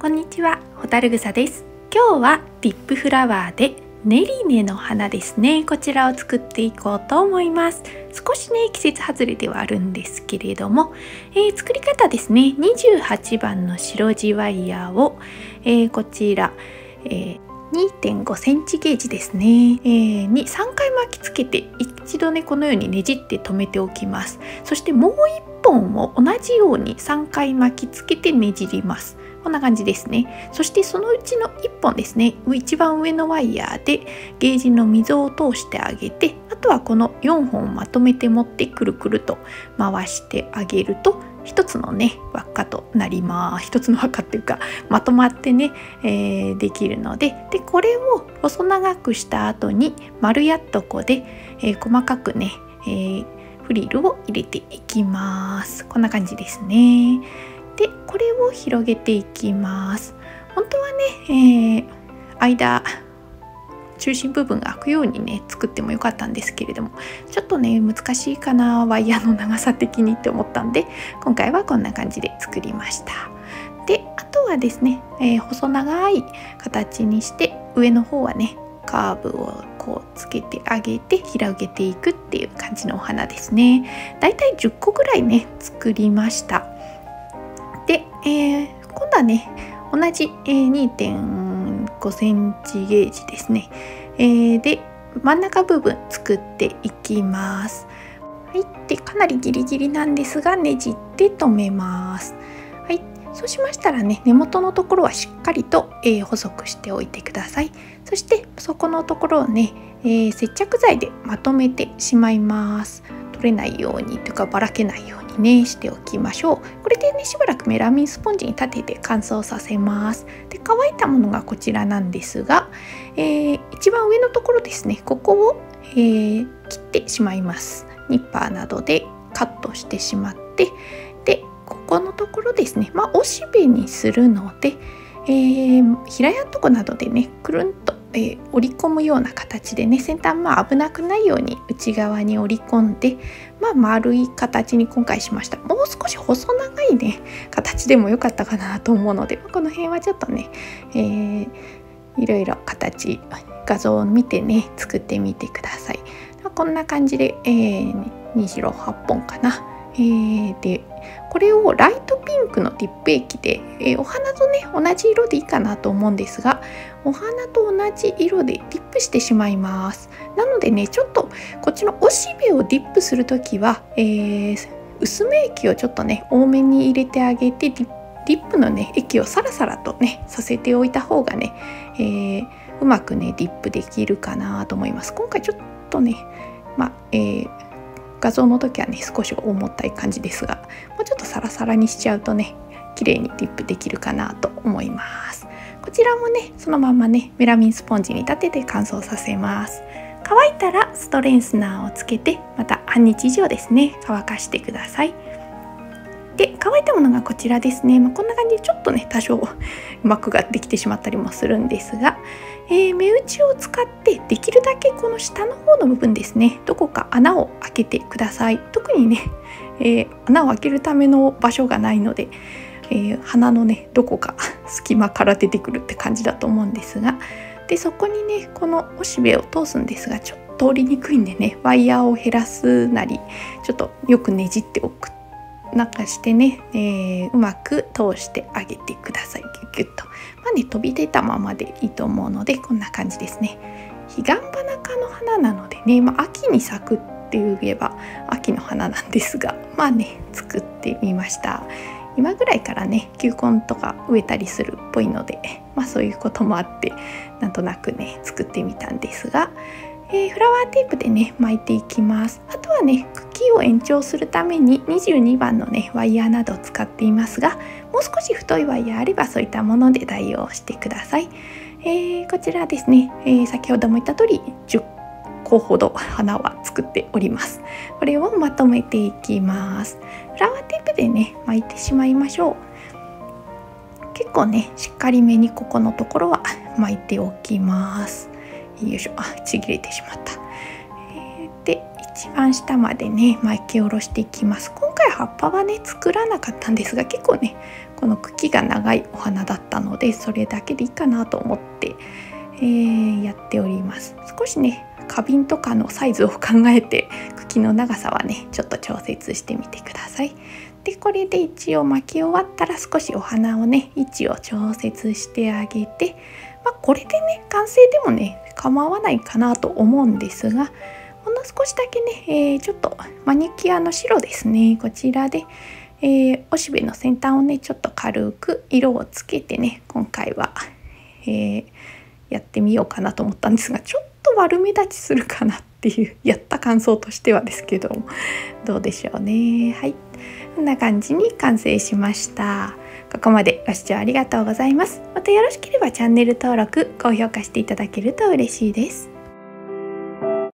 こんにちは、ホタルグサです。今日はディップフラワーでネリネの花ですね。こちらを作っていこうと思います。少しね、季節外れではあるんですけれども、えー、作り方ですね。28番の白地ワイヤーを、えー、こちら、えー2.5センチゲージですね、えー、に3回巻きつけて一度ねこのようにねじって留めておきますそしてもう1本を同じように3回巻きつけてねじりますこんな感じですね。そしてそのうちの1本ですね。一番上のワイヤーでゲージの溝を通してあげてあとはこの4本まとめて持ってくるくると回してあげると一つのね輪っかとなります。一つの輪っかっていうかまとまってね、えー、できるのででこれを細長くした後に丸やっとこで、えー、細かくね、えー、フリルを入れていきます。こんな感じですね。でこれを広げていきます。本当はね、えー、間中心部分が開くようにね作ってもよかったんですけれどもちょっとね難しいかなワイヤーの長さ的にって思ったんで今回はこんな感じで作りました。であとはですね、えー、細長い形にして上の方はねカーブをこうつけてあげて広げていくっていう感じのお花ですね。だいたい10個ぐらいね作りました。で、えー、今度はね同じ、え、2.5センチゲージですね、えー、で真ん中部分作っていきます。はいでかなりギリギリなんですがねじって留めます。はいそうしましたらね根元のところはしっかりと、えー、細くしておいてください。そしてそこのところをね、えー、接着剤でまとめてしまいます。取れないようにというかばらけないように。ねしておきましょう。これでねしばらくメラミンスポンジに立てて乾燥させます。で乾いたものがこちらなんですが、えー、一番上のところですね。ここを、えー、切ってしまいます。ニッパーなどでカットしてしまってでここのところですね。まあおしべにするので、えー、平屋とこなどでねくるんとえー、折り込むような形でね先端まあ危なくないように内側に折り込んでは丸い形に今回しました。もう少し細長いね形でも良かったかなと思うのでこの辺はちょっとね、えー、いろいろ形画像を見てね作ってみてください。こんな感じで、えー、2白8本かな。えー、でこれをライトピンクのディップ液で、えー、お花とね同じ色でいいかなと思うんですがお花と同じ色でディップしてしまいます。なのでねちょっとこっちのおしべをディップする時は、えー、薄め液をちょっとね多めに入れてあげてディップのね液をサラサラとねさせておいた方がね、えー、うまくねディップできるかなと思います。今回ちょっとねまあ、えー画像の時はね少し重たい感じですがもうちょっとサラサラにしちゃうとね綺麗にディップできるかなと思います。こちらもねそのままねメラミンスポンジに立てて乾燥させます。乾いたらストレンスナーをつけてまた半日以上ですね乾かしてください。で乾いたものがこちらですね、まあ、こんな感じでちょっとね多少膜ができてしまったりもするんですが、えー、目打ちを使ってできるだけこの下の方の部分ですねどこか穴を開けてください。特にね、えー、穴を開けるための場所がないので、えー、鼻のねどこか 隙間から出てくるって感じだと思うんですがでそこにねこのおしべを通すんですがちょっと通りにくいんでねワイヤーを減らすなりちょっとよくねじっておくなんかしてね、えー、うまく通してあげてください。ギュッギュッと。まあね飛び出たままでいいと思うのでこんな感じですね。彼岸花科の花なのでね、まあ、秋に咲くってって言えば秋の花なんですがまあね作ってみました。今ぐらいからね球根とか植えたりするっぽいのでまあそういうこともあってなんとなくね作ってみたんですがえー、フラワーテープでね巻いていきます。あとはね茎を延長するために22番のねワイヤーなどを使っていますがもう少し太いワイヤーあればそういったもので代用してください、えー、こちらですね、えー、先ほども言った通り10個ほど花は作っております。これをまとめていきます。フラワーテープでね巻いてしまいましょう。結構ねしっかりめにここのところは 巻いておきます。よいしょ。あちぎれてしまった、えー、で一番下までね巻き下ろしていきます。今回葉っぱはね作らなかったんですが結構ねこの茎が長いお花だったのでそれだけでいいかなと思って、えー、やっております。少しね花瓶とかのサイズを考えて茎の長さはねちょっと調節してみてください。でこれで一応巻き終わったら少しお花をね位置を調節してあげて、まあ、これでね完成でもね構わないかなと思うんですがほんの少しだけね、えー、ちょっとマニキュアの白ですね。こちらで、えー、おしべの先端をねちょっと軽く色をつけてね今回は、えー、やってみようかなと思ったんですがちょっと悪目立ちするかなっていうやった感想としてはですけどどうでしょうね。はい。こんな感じに完成しました。ここまでご視聴ありがとうございます。またよろしければチャンネル登録高評価していただけると嬉しいです。